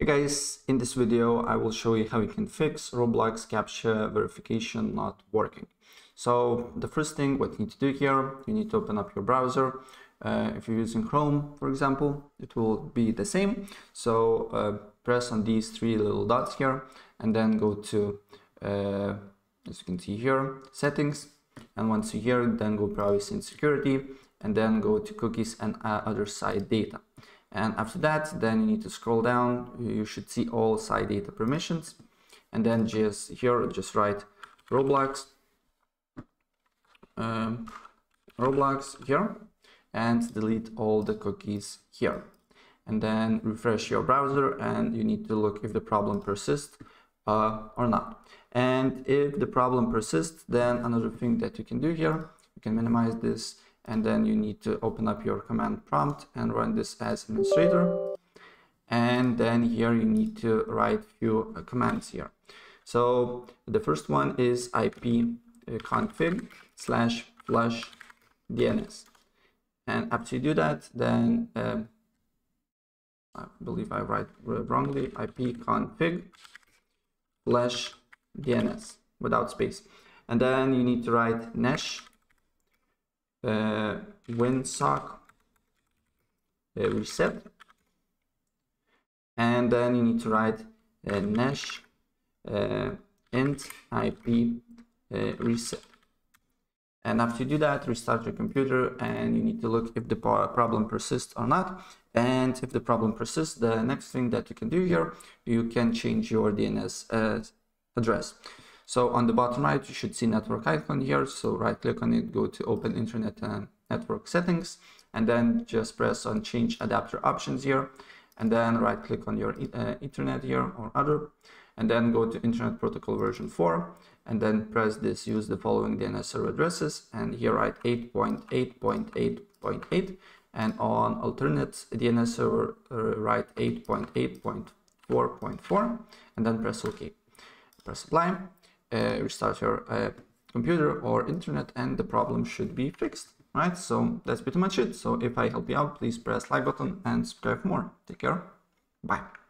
Hey guys, in this video I will show you how you can fix Roblox CAPTCHA verification not working. So the first thing what you need to do here, you need to open up your browser. Uh, if you're using Chrome, for example, it will be the same. So uh, press on these three little dots here and then go to, uh, as you can see here, settings. And once you're here, then go privacy and security and then go to cookies and uh, other site data. And after that, then you need to scroll down. You should see all site data permissions. And then just here, just write Roblox, um, Roblox here, and delete all the cookies here. And then refresh your browser and you need to look if the problem persists uh, or not. And if the problem persists, then another thing that you can do here, you can minimize this and then you need to open up your command prompt and run this as administrator. And then here you need to write few uh, commands here. So the first one is ip uh, config slash flush dns and after you do that then um, i believe i write wrongly ip config slash dns without space. And then you need to write netsh uh, winsock uh, reset. And then you need to write uh, netsh uh, int ip uh, reset. And after you do that restart your computer and you need to look if the problem persists or not. And if the problem persists the next thing that you can do here you can change your dns uh, address so on the bottom right, you should see network icon here. So right click on it, go to open internet and network settings, and then just press on change adapter options here. And then right click on your uh, ethernet here or other, and then go to internet protocol version 4, and then press this use the following DNS server addresses. And here write 8.8.8.8, and on alternate DNS server uh, write 8.8.4.4, and then press OK. Press apply uh, restart your uh, computer or internet and the problem should be fixed right? So that's pretty much it. So if i help you out please press like button and subscribe for more. Take care. Bye